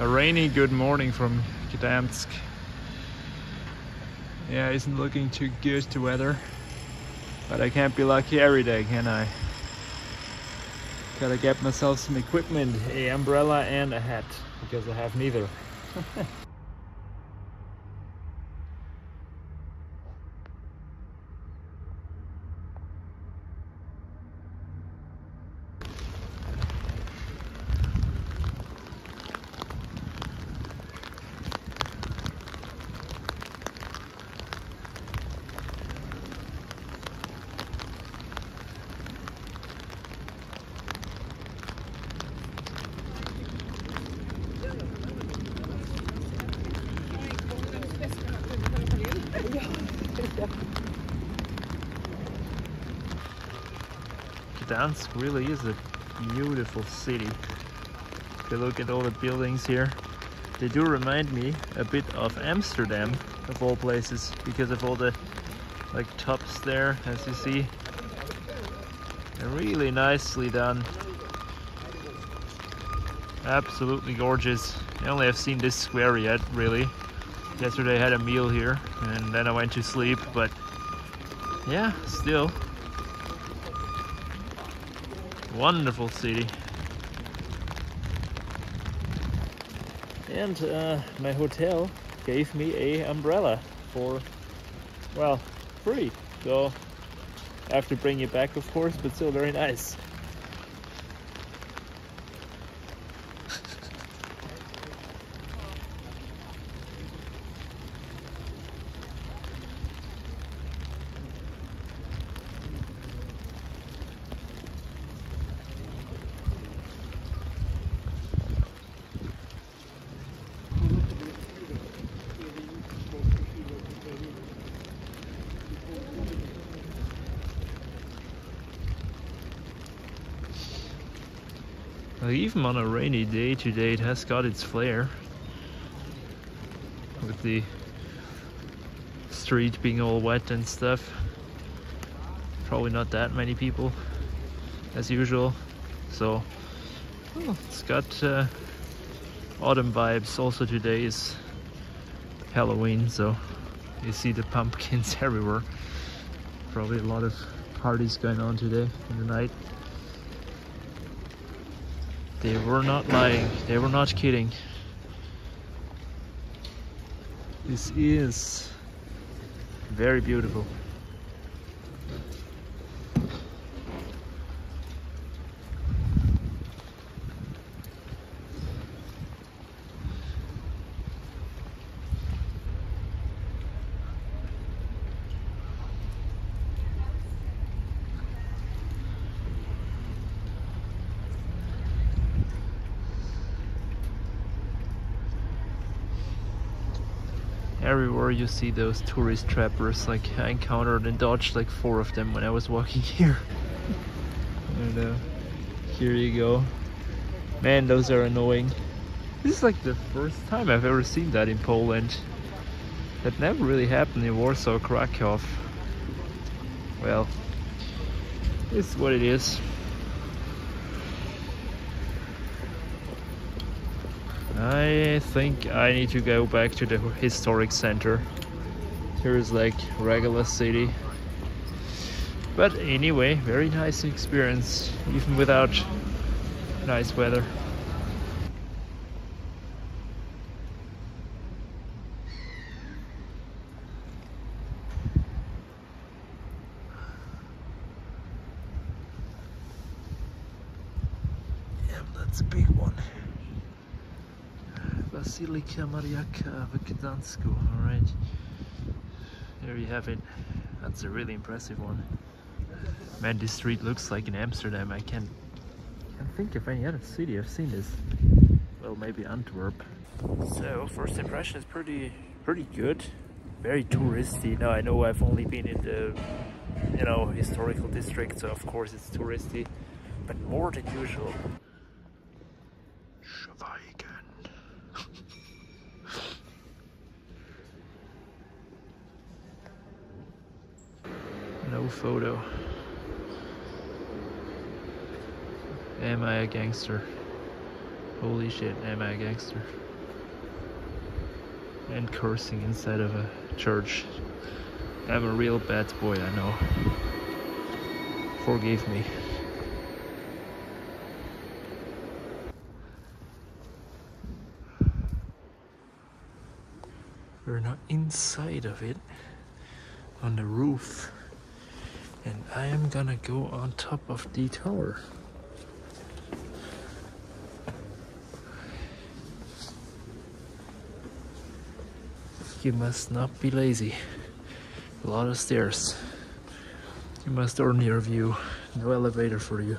A rainy good morning from Gdansk. Yeah, isn't looking too good to weather. But I can't be lucky every day, can I? Gotta get myself some equipment, a umbrella and a hat, because I have neither. Gdansk really is a beautiful city. If you look at all the buildings here, they do remind me a bit of Amsterdam, of all places, because of all the like tops there, as you see. They're really nicely done. Absolutely gorgeous. I only have seen this square yet, really. Yesterday I had a meal here, and then I went to sleep, but yeah, still Wonderful city. And uh, my hotel gave me a umbrella for, well, free. So I have to bring it back, of course, but still very nice. Even on a rainy day today it has got its flair. With the street being all wet and stuff. Probably not that many people as usual. So it's got uh, autumn vibes. Also today is Halloween so you see the pumpkins everywhere. Probably a lot of parties going on today in the night they were not lying. They were not kidding. This is very beautiful. Everywhere you see those tourist trappers like I encountered and dodged like four of them when I was walking here. And uh, here you go. Man those are annoying. This is like the first time I've ever seen that in Poland. That never really happened in Warsaw Krakow. Well it's what it is I think I need to go back to the historic center. Here is like regular city. But anyway, very nice experience, even without nice weather. Yeah, that's a big one. Bazylika Mariacka w Gdańsku. Alright, there you have it. That's a really impressive one. Man, this street looks like in Amsterdam. I can't, can't think of any other city I've seen this. Well, maybe Antwerp. So, first impression is pretty, pretty good. Very touristy. Now, I know I've only been in the, you know, historical district, so of course it's touristy, but more than usual. no photo. Am I a gangster? Holy shit, am I a gangster? and cursing inside of a church. I'm a real bad boy, I know. Forgive me. We're now inside of it on the roof and I am gonna go on top of the tower. You must not be lazy. A lot of stairs. You must earn your view. No elevator for you.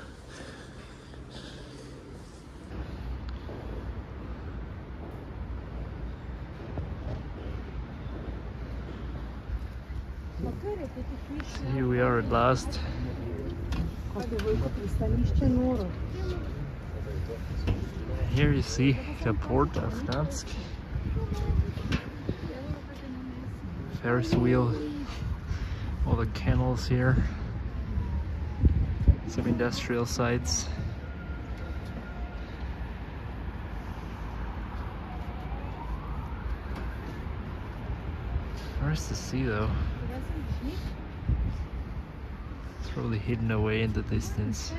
At last. Here you see the port of Gdansk. Ferris wheel, all the kennels here, some industrial sites. Where's the sea though? Probably hidden away in the distance.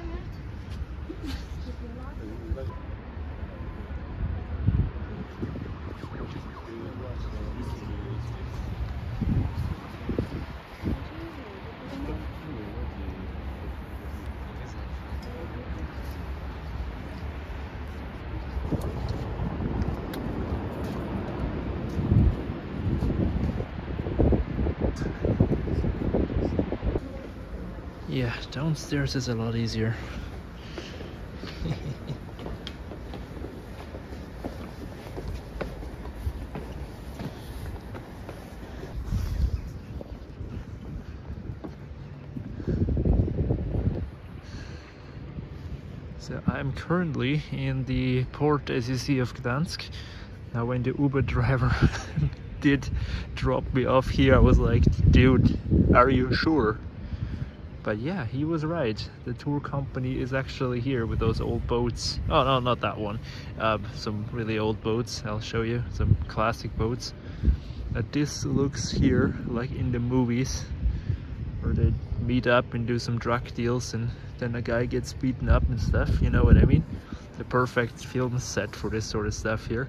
Yeah, downstairs is a lot easier. so I'm currently in the port, as you see, of Gdansk. Now when the Uber driver did drop me off here, I was like, dude, are you sure? But yeah he was right. The tour company is actually here with those old boats. Oh no not that one. Uh, some really old boats. I'll show you some classic boats. Uh, this looks here like in the movies where they meet up and do some drug deals and then a guy gets beaten up and stuff you know what I mean? The perfect film set for this sort of stuff here.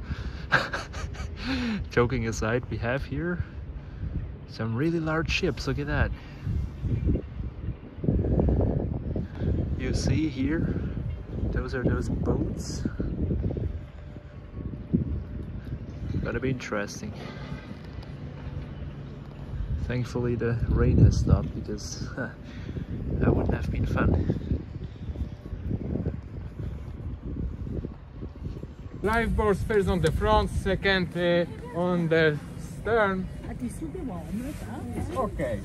Joking aside we have here some really large ships. Look at that you see here those are those boats. Gonna be interesting. Thankfully the rain has stopped because huh, that wouldn't have been fun. Lifeboats first on the front second uh, on the stern. Okay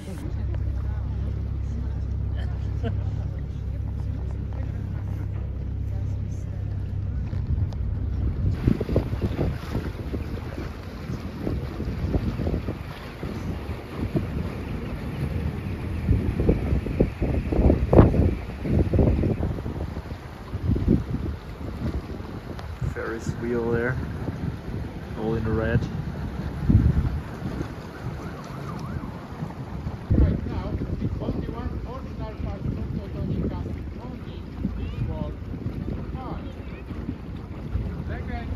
Wheel there, all in the red. Right now, the only one original part of Totonica only was hard. Legend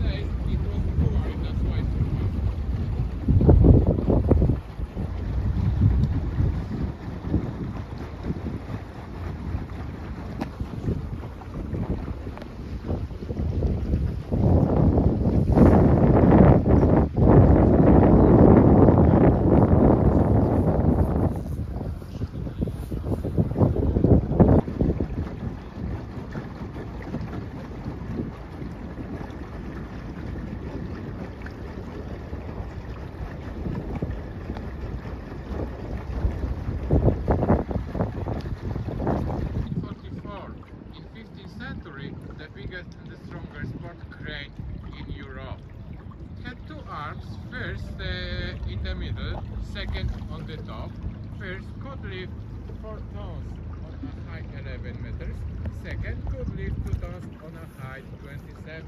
says it was Buari, that's why it's hard. In 44, in 15th century, the biggest and the strongest port crane in Europe. It had two arms, first uh, in the middle, second on the top. First could lift 4 tons on a height 11 meters, second could lift 2 tons on a height 27.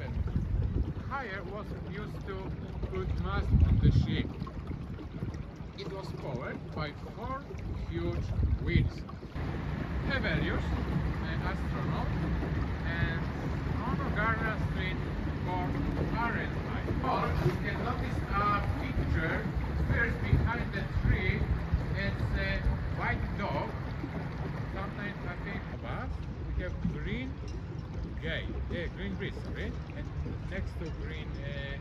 Higher was used to put mast on the ship. It was powered by four huge wheels. Hevelius, an astronaut, and Ono Garner Street for Fahrenheit. Or you can notice a picture first behind the tree. It's a white dog. Sometimes I think above we have green gate, uh, green bridge, sorry, and next to green. Uh,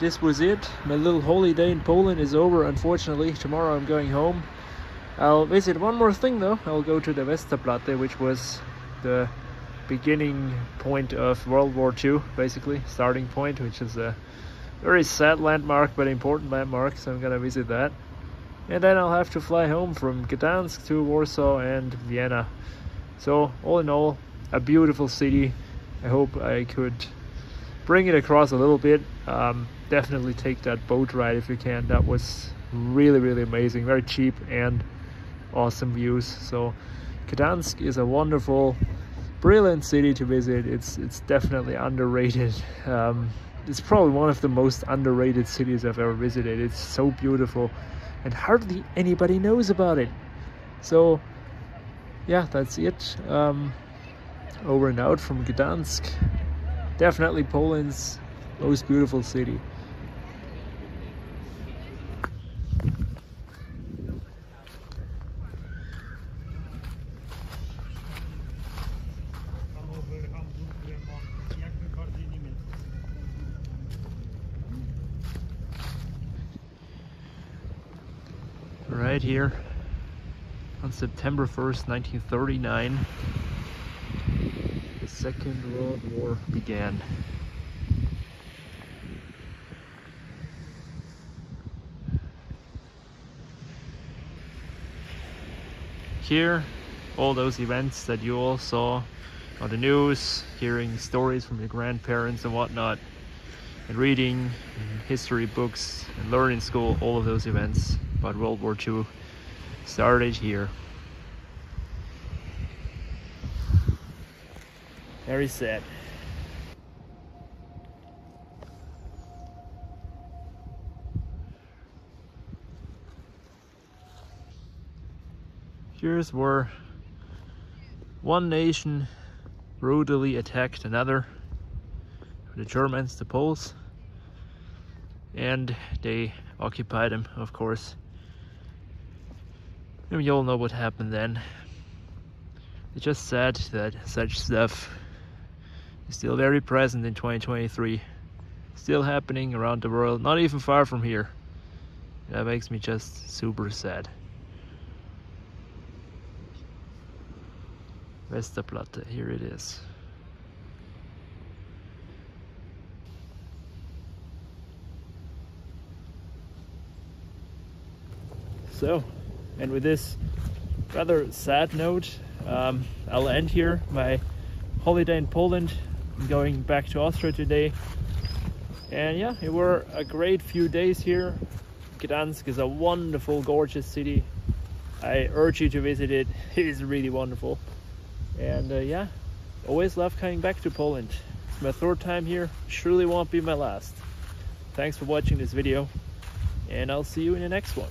this was it. My little holiday in Poland is over, unfortunately. Tomorrow I'm going home. I'll visit one more thing though. I'll go to the Westerplatte, which was the beginning point of World War II, basically, starting point, which is a very sad landmark but important landmark, so I'm gonna visit that. And then I'll have to fly home from Gdansk to Warsaw and Vienna. So, all in all, a beautiful city. I hope I could bring it across a little bit. Um, definitely take that boat ride if you can. That was really, really amazing. Very cheap and awesome views. So, Gdansk is a wonderful, brilliant city to visit. It's it's definitely underrated. Um, it's probably one of the most underrated cities I've ever visited. It's so beautiful, and hardly anybody knows about it. So, yeah, that's it. Um, over and out from Gdansk. Definitely Poland's most beautiful city. Right here on September 1st, 1939, the Second World War began. Here, all those events that you all saw on the news, hearing stories from your grandparents and whatnot, and reading and history books and learning school, all of those events about World War II started here. Very sad. Here's where one nation brutally attacked another the Germans, the Poles, and they occupied them, of course. And you all know what happened then. It's just sad that such stuff is still very present in 2023. Still happening around the world, not even far from here. That makes me just super sad. Westerplatte, here it is. So, and with this rather sad note, um, I'll end here my holiday in Poland. I'm going back to Austria today. And yeah, it were a great few days here. Gdansk is a wonderful, gorgeous city. I urge you to visit it. It is really wonderful. And uh, yeah, always love coming back to Poland. It's my third time here. Surely won't be my last. Thanks for watching this video. And I'll see you in the next one.